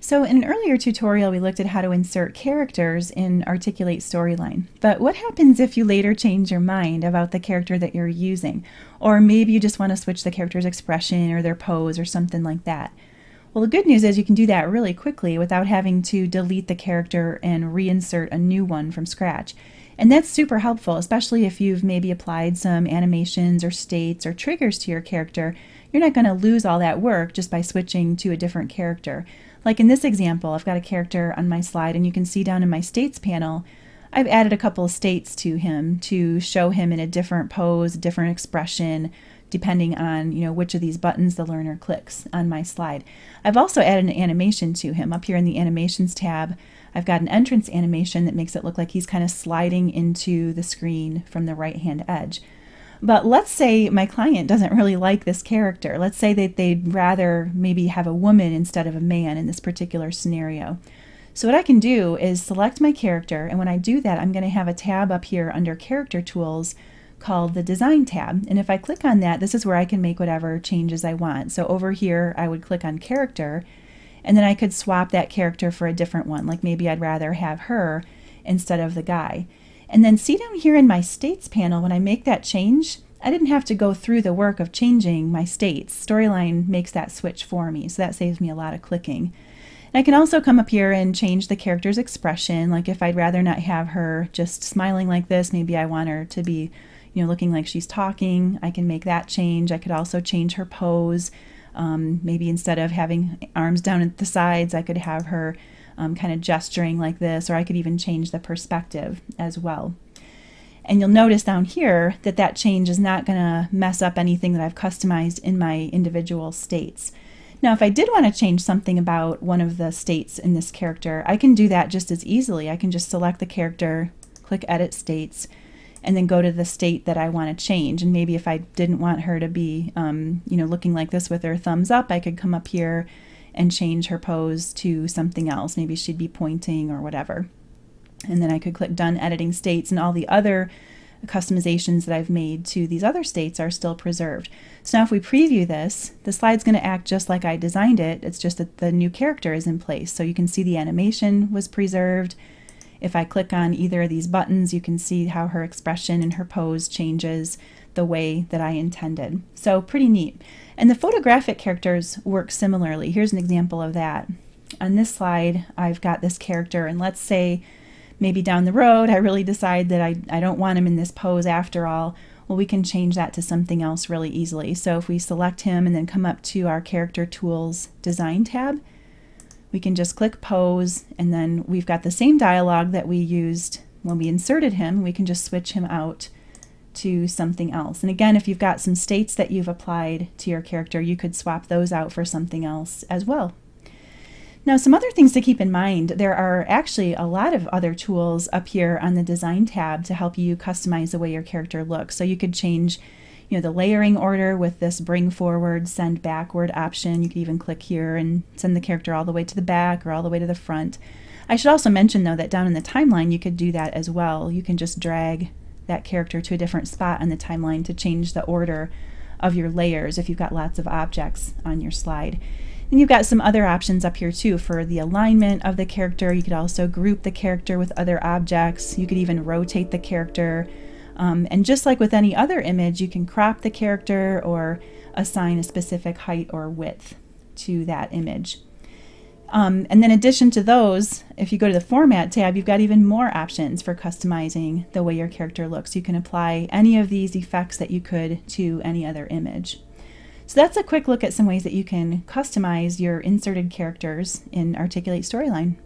So in an earlier tutorial, we looked at how to insert characters in Articulate Storyline. But what happens if you later change your mind about the character that you're using? Or maybe you just want to switch the character's expression or their pose or something like that. Well, the good news is you can do that really quickly without having to delete the character and reinsert a new one from scratch. And that's super helpful, especially if you've maybe applied some animations or states or triggers to your character. You're not going to lose all that work just by switching to a different character. Like in this example, I've got a character on my slide and you can see down in my states panel, I've added a couple of states to him to show him in a different pose, different expression, depending on you know which of these buttons the learner clicks on my slide. I've also added an animation to him. Up here in the animations tab, I've got an entrance animation that makes it look like he's kind of sliding into the screen from the right hand edge. But let's say my client doesn't really like this character. Let's say that they'd rather maybe have a woman instead of a man in this particular scenario. So what I can do is select my character, and when I do that, I'm going to have a tab up here under Character Tools called the Design tab. And if I click on that, this is where I can make whatever changes I want. So over here, I would click on Character, and then I could swap that character for a different one. Like maybe I'd rather have her instead of the guy. And then see down here in my states panel, when I make that change, I didn't have to go through the work of changing my states. Storyline makes that switch for me, so that saves me a lot of clicking. And I can also come up here and change the character's expression, like if I'd rather not have her just smiling like this, maybe I want her to be, you know, looking like she's talking. I can make that change. I could also change her pose. Um, maybe instead of having arms down at the sides, I could have her um, kind of gesturing like this, or I could even change the perspective as well. And you'll notice down here that that change is not going to mess up anything that I've customized in my individual states. Now, if I did want to change something about one of the states in this character, I can do that just as easily. I can just select the character, click Edit States, and then go to the state that I want to change. And maybe if I didn't want her to be, um, you know, looking like this with her thumbs up, I could come up here and change her pose to something else. Maybe she'd be pointing or whatever. And then I could click Done Editing States, and all the other customizations that I've made to these other states are still preserved. So now if we preview this, the slide's going to act just like I designed it. It's just that the new character is in place. So you can see the animation was preserved. If I click on either of these buttons, you can see how her expression and her pose changes the way that I intended. So pretty neat. And the photographic characters work similarly. Here's an example of that. On this slide, I've got this character, and let's say maybe down the road I really decide that I, I don't want him in this pose after all, well, we can change that to something else really easily. So if we select him and then come up to our Character Tools Design tab, we can just click Pose, and then we've got the same dialog that we used when we inserted him. We can just switch him out to something else. And again, if you've got some states that you've applied to your character, you could swap those out for something else as well. Now, some other things to keep in mind, there are actually a lot of other tools up here on the design tab to help you customize the way your character looks. So you could change you know, the layering order with this bring forward, send backward option. You could even click here and send the character all the way to the back or all the way to the front. I should also mention though that down in the timeline you could do that as well. You can just drag that character to a different spot on the timeline to change the order of your layers if you've got lots of objects on your slide. And you've got some other options up here too for the alignment of the character. You could also group the character with other objects. You could even rotate the character. Um, and just like with any other image, you can crop the character or assign a specific height or width to that image. Um, and then in addition to those, if you go to the Format tab, you've got even more options for customizing the way your character looks. You can apply any of these effects that you could to any other image. So that's a quick look at some ways that you can customize your inserted characters in Articulate Storyline.